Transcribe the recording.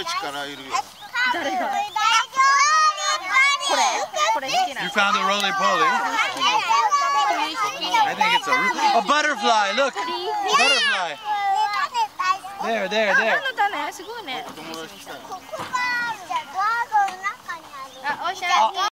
い力いるよ誰がこれこれ好きな You found a roly poly. I think it's a, a butterfly. Look, butterfly. There, there, there. あの種すごいね友達来たよここがじゃあドアの中にあるあおいしゃ